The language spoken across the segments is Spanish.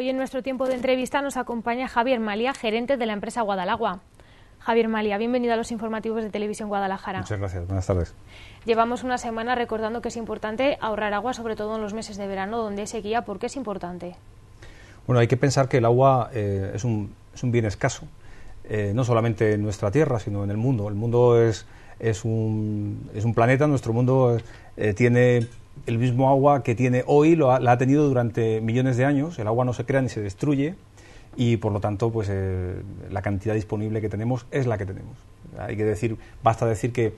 Hoy en nuestro tiempo de entrevista nos acompaña Javier Malia, gerente de la empresa Guadalagua. Javier Malia, bienvenido a los informativos de Televisión Guadalajara. Muchas gracias, buenas tardes. Llevamos una semana recordando que es importante ahorrar agua, sobre todo en los meses de verano, donde hay sequía. ¿Por qué es importante? Bueno, hay que pensar que el agua eh, es, un, es, un, bien escaso, eh, no solamente en nuestra tierra, sino en el mundo. El mundo es, es, un, es un planeta, nuestro mundo eh, tiene el mismo agua que tiene hoy, lo ha, la ha tenido durante millones de años. El agua no se crea ni se destruye y por lo tanto pues eh, la cantidad disponible que tenemos es la que tenemos. Hay que decir, basta decir que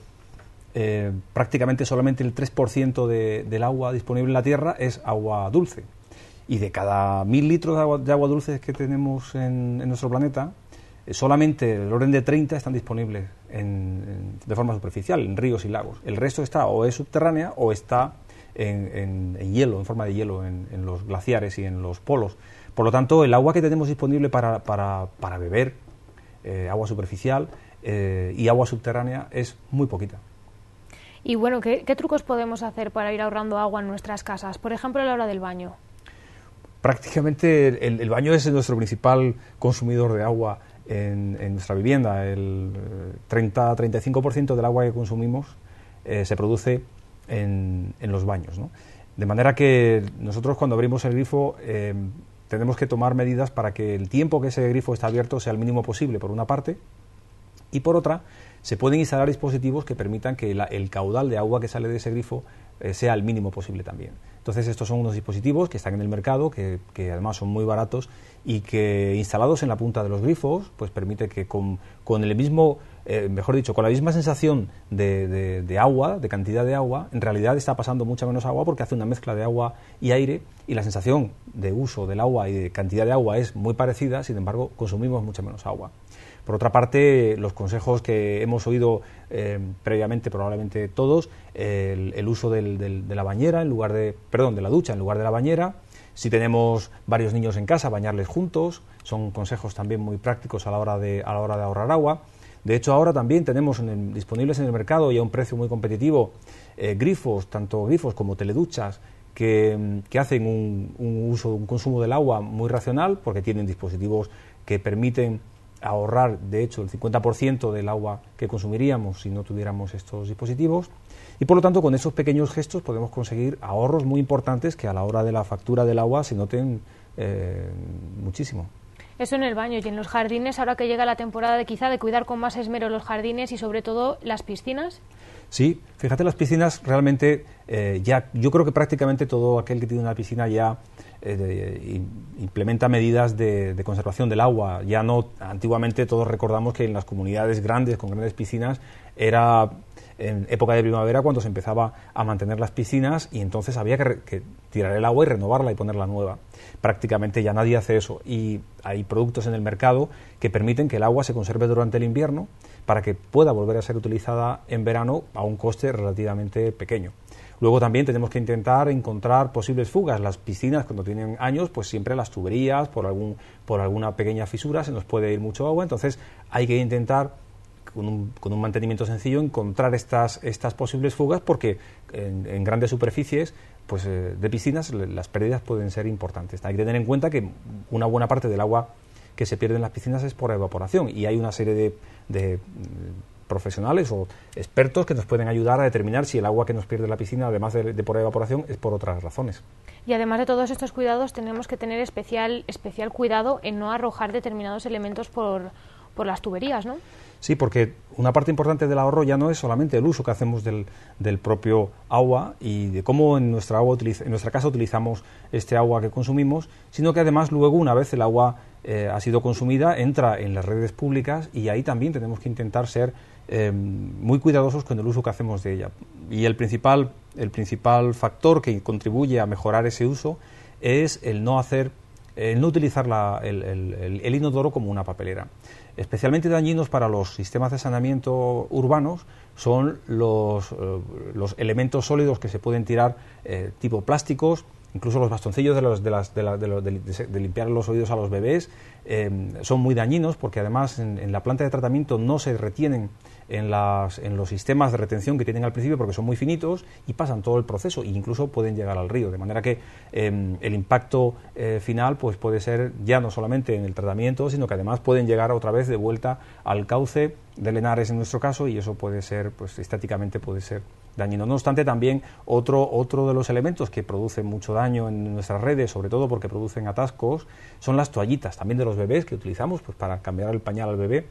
eh, prácticamente solamente el 3% de, del agua disponible en la Tierra es agua dulce. Y de cada mil litros de agua, de agua dulce que tenemos en, nuestro planeta, eh, solamente el orden de 30 están disponibles en, de forma superficial, en ríos y lagos. El resto está o es subterránea o está en, en hielo, en forma de hielo, en, los glaciares y en los polos. Por lo tanto, el agua que tenemos disponible para, para, para beber, eh, agua superficial eh, y agua subterránea, es muy poquita. Y bueno, ¿qué, ¿qué, trucos podemos hacer para ir ahorrando agua en nuestras casas? Por ejemplo, a la hora del baño. Prácticamente el, el baño es nuestro principal consumidor de agua en, en nuestra vivienda. El 30-35% del agua que consumimos eh, se produce en, en los baños. ¿no? De manera que nosotros cuando abrimos el grifo eh, tenemos que tomar medidas para que el tiempo que ese grifo está abierto sea el mínimo posible, por una parte, y por otra, se pueden instalar dispositivos que permitan que la, el caudal de agua que sale de ese grifo eh, sea el mínimo posible también. Entonces, estos son unos dispositivos que están en el mercado, que, que, además son muy baratos y que instalados en la punta de los grifos, pues permite que con, con el mismo, eh, mejor dicho, con la misma sensación de, agua, de cantidad de agua, en realidad está pasando mucha menos agua porque hace una mezcla de agua y aire y la sensación de uso del agua y de cantidad de agua es muy parecida, sin embargo, consumimos mucha menos agua. Por otra parte, los consejos que hemos oído eh, previamente, probablemente todos, el, uso del, de la bañera en lugar de, perdón, de la ducha en lugar de la bañera. Si tenemos varios niños en casa, bañarles juntos. Son consejos también muy prácticos a la hora de, a la hora de ahorrar agua. De hecho, ahora también tenemos en el, disponibles en el mercado y a un precio muy competitivo eh, grifos, tanto grifos como teleduchas, que, que hacen un, un, uso, un consumo del agua muy racional, porque tienen dispositivos que permiten ahorrar, de hecho, el 50% del agua que consumiríamos si no tuviéramos estos dispositivos. Y por lo tanto, con esos pequeños gestos podemos conseguir ahorros muy importantes que a la hora de la factura del agua se noten eh, muchísimo. Eso en el baño y en los jardines, ahora que llega la temporada de quizá de cuidar con más esmero los jardines y sobre todo las piscinas. Sí, fíjate, las piscinas realmente eh, ya, yo creo que prácticamente todo aquel que tiene una piscina ya eh, implementa medidas de, de, conservación del agua. Ya no, antiguamente todos recordamos que en las comunidades grandes, con grandes piscinas, era en época de primavera cuando se empezaba a mantener las piscinas y entonces había que, que, tirar el agua y renovarla y ponerla nueva. Prácticamente ya nadie hace eso y hay productos en el mercado que permiten que el agua se conserve durante el invierno para que pueda volver a ser utilizada en verano a un coste relativamente pequeño. Luego también tenemos que intentar encontrar posibles fugas. Las piscinas, cuando tienen años, pues siempre las tuberías, por, algún, por alguna pequeña fisura, se nos puede ir mucho agua. Entonces hay que intentar con un, mantenimiento sencillo encontrar estas, estas posibles fugas porque en, grandes superficies pues, eh, de piscinas las pérdidas pueden ser importantes. Hay que tener en cuenta que una buena parte del agua que se pierde en las piscinas es por evaporación y hay una serie de, de profesionales o expertos que nos pueden ayudar a determinar si el agua que nos pierde la piscina, además de, de, por evaporación, es por otras razones. Y además de todos estos cuidados, tenemos que tener especial, especial cuidado en no arrojar determinados elementos por, por las tuberías, ¿no? Sí, porque una parte importante del ahorro ya no es solamente el uso que hacemos del, del propio agua y de cómo en nuestra, agua en nuestra casa utilizamos este agua que consumimos, sino que además luego, una vez el agua eh, ha sido consumida, entra en las redes públicas y ahí también tenemos que intentar ser eh, muy cuidadosos con el uso que hacemos de ella. Y el principal, el principal factor que contribuye a mejorar ese uso es el no hacer, el no utilizar la, el, el inodoro como una papelera. Especialmente dañinos para los sistemas de saneamiento urbanos son los, eh, los elementos sólidos que se pueden tirar, eh, tipo plásticos, incluso los bastoncillos de, los, de, las, de, de, limpiar los oídos a los bebés em, son muy dañinos porque además en, la planta de tratamiento no se retienen en, las, en, los sistemas de retención que tienen al principio porque son muy finitos y pasan todo el proceso e incluso pueden llegar al río. De manera que em, el impacto eh, final pues puede ser ya no solamente en el tratamiento, sino que además pueden llegar otra vez de vuelta al cauce de Lenares en nuestro caso y eso puede ser, pues estáticamente puede ser dañino. No obstante, también otro, otro de los elementos que producen mucho daño en nuestras redes, sobre todo porque producen atascos, son las toallitas, también de los bebés que utilizamos pues, para cambiar el pañal al bebé.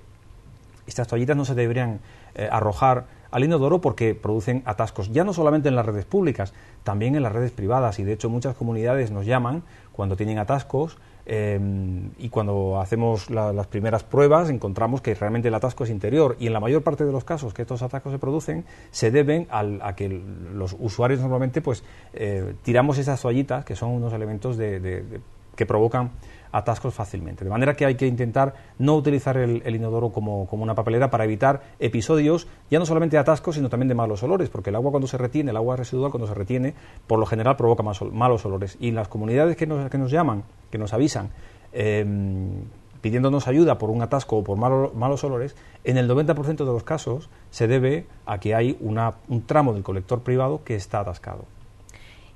Estas toallitas no se deberían eh, arrojar al inodoro porque producen atascos, ya no solamente en las redes públicas, también en las redes privadas. Y de hecho muchas comunidades nos llaman cuando tienen atascos Em, y cuando hacemos las primeras pruebas encontramos que realmente el atasco es interior y en la mayor parte de los casos que estos atascos se producen se deben a que los usuarios normalmente pues eh, tiramos esas toallitas que son unos elementos que provocan atascos fácilmente. De manera que hay que intentar no utilizar el, inodoro como, una papelera para evitar episodios ya no solamente de atascos, sino también de malos olores, porque el agua cuando se retiene, el agua residual cuando se retiene, por lo general provoca malos olores. Y las comunidades que nos, que nos llaman, que nos avisan, em, pidiéndonos ayuda por un atasco o por malos olores, en el 90% de los casos se debe a que hay una, un tramo del colector privado que está atascado.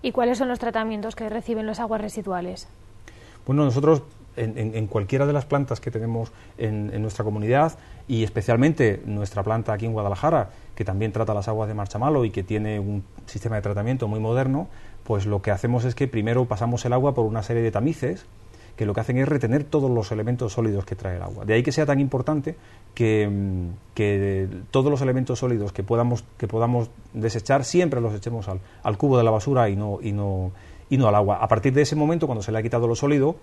¿Y cuáles son los tratamientos que reciben los aguas residuales? Bueno, nosotros en, cualquiera de las plantas que tenemos en, nuestra comunidad y especialmente nuestra planta aquí en Guadalajara, que también trata las aguas de Marchamalo y que tiene un sistema de tratamiento muy moderno, pues lo que hacemos es que primero pasamos el agua por una serie de tamices que lo que hacen es retener todos los elementos sólidos que trae el agua. De ahí que sea tan importante que, todos los elementos sólidos que podamos, que podamos desechar siempre los echemos al, al cubo de la basura y no, y no y no al agua. A partir de ese momento, cuando se le ha quitado lo sólido,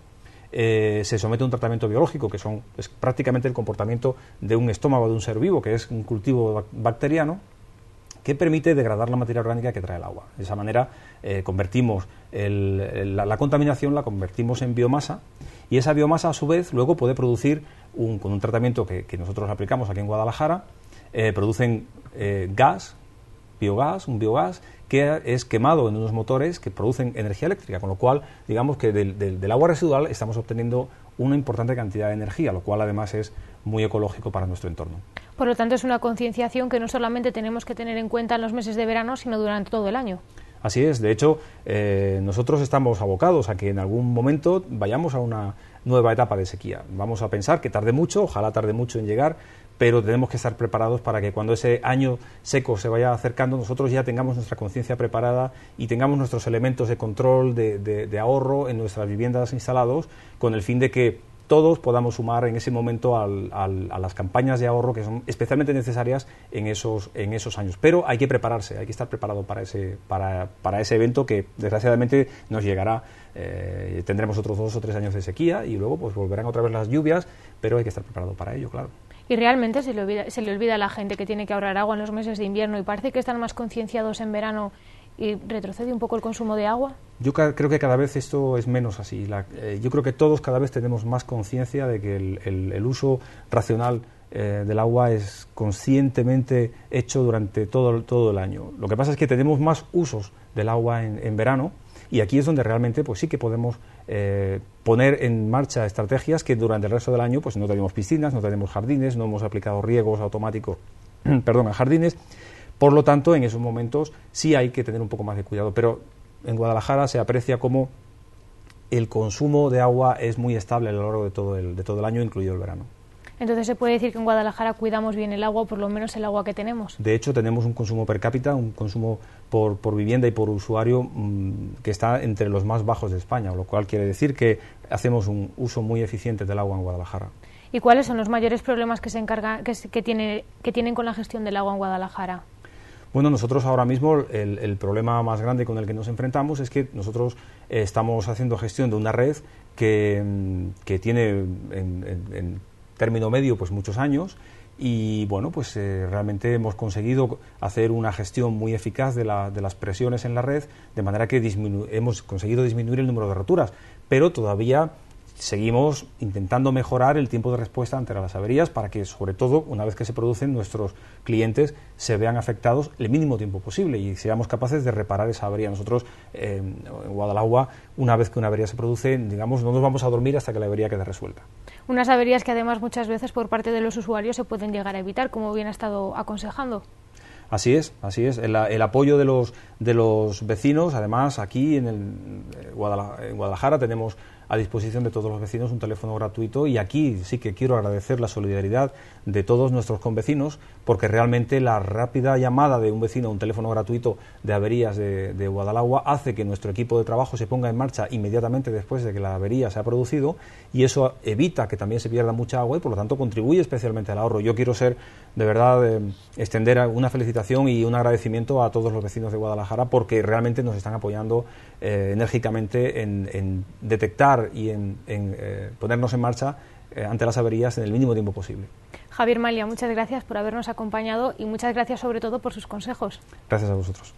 eh, se somete a un tratamiento biológico, que son, es prácticamente el comportamiento de un estómago de un ser vivo, que es un cultivo bacteriano, que permite degradar la materia orgánica que trae el agua. De esa manera eh, convertimos la, contaminación, la convertimos en biomasa y esa biomasa a su vez luego puede producir, con un tratamiento que, nosotros aplicamos aquí en Guadalajara, eh, producen gas, biogás, un biogás que es quemado en unos motores que producen energía eléctrica, con lo cual, digamos que del, agua residual estamos obteniendo una importante cantidad de energía, lo cual además es muy ecológico para nuestro entorno. Por lo tanto, es una concienciación que no solamente tenemos que tener en cuenta en los meses de verano, sino durante todo el año. Así es, de hecho, eh, nosotros estamos abocados a que en algún momento vayamos a una nueva etapa de sequía. Vamos a pensar que tarde mucho, ojalá tarde mucho en llegar, pero tenemos que estar preparados para que cuando ese año seco se vaya acercando, nosotros ya tengamos nuestra conciencia preparada y tengamos nuestros elementos de control, de, ahorro en nuestras viviendas instalados, con el fin de que todos podamos sumar en ese momento a las campañas de ahorro que son especialmente necesarias en esos, en esos años. Pero hay que prepararse, hay que estar preparado para ese, para, para ese evento que desgraciadamente nos llegará. Eh, tendremos otros dos o tres años de sequía y luego pues volverán otra vez las lluvias, pero hay que estar preparado para ello, claro. Y realmente se le, olvida, se le olvida a la gente que tiene que ahorrar agua en los meses de invierno y parece que están más concienciados en verano y retrocede un poco el consumo de agua. Yo creo que cada vez esto es menos así. Eh, yo creo que todos cada vez tenemos más conciencia de que el, uso racional eh, del agua es conscientemente hecho durante todo, todo el año. Lo que pasa es que tenemos más usos del agua en verano y aquí es donde realmente pues sí que podemos eh, poner en marcha estrategias que durante el resto del año pues no tenemos piscinas, no tenemos jardines, no hemos aplicado riegos automáticos perdón, a jardines. Por lo tanto, en esos momentos sí hay que tener un poco más de cuidado. Pero en Guadalajara se aprecia como el consumo de agua es muy estable a lo largo de todo el, de todo el año, incluido el verano. Entonces se puede decir que en Guadalajara cuidamos bien el agua, por lo menos el agua que tenemos. De hecho, tenemos un consumo per cápita, un consumo por, por vivienda y por usuario mm, que está entre los más bajos de España, lo cual quiere decir que hacemos un uso muy eficiente del agua en Guadalajara. ¿Y cuáles son los mayores problemas que se encarga, que, que, tiene, que tienen con la gestión del agua en Guadalajara? Bueno, nosotros ahora mismo el, problema más grande con el que nos enfrentamos es que nosotros eh, estamos haciendo gestión de una red que, mm, que tiene en, en término medio pues muchos años. Y bueno pues eh, realmente hemos conseguido hacer una gestión muy eficaz de, la, de las presiones en la red de manera que hemos conseguido disminuir el número de roturas. Pero todavía seguimos intentando mejorar el tiempo de respuesta ante las averías para que, sobre todo, una vez que se producen, nuestros clientes se vean afectados el mínimo tiempo posible y seamos capaces de reparar esa avería. Nosotros, eh, en Guadalajara, una vez que una avería se produce, digamos, no nos vamos a dormir hasta que la avería quede resuelta. Unas averías que, además, muchas veces por parte de los usuarios se pueden llegar a evitar, como bien ha estado aconsejando. Así es, así es. El, apoyo de los, de los vecinos, además, aquí en, el, eh, en Guadalajara tenemos a disposición de todos los vecinos un teléfono gratuito y aquí sí que quiero agradecer la solidaridad de todos nuestros convecinos porque realmente la rápida llamada de un vecino a un teléfono gratuito de averías de, de Guadalagua hace que nuestro equipo de trabajo se ponga en marcha inmediatamente después de que la avería se ha producido y eso evita que también se pierda mucha agua y por lo tanto contribuye especialmente al ahorro. Yo quiero ser de verdad eh, extender una felicitación y un agradecimiento a todos los vecinos de Guadalajara porque realmente nos están apoyando eh, enérgicamente en detectar y en, eh, ponernos en marcha eh, ante las averías en el mínimo tiempo posible. Javier Malia, muchas gracias por habernos acompañado y muchas gracias sobre todo por sus consejos. Gracias a vosotros.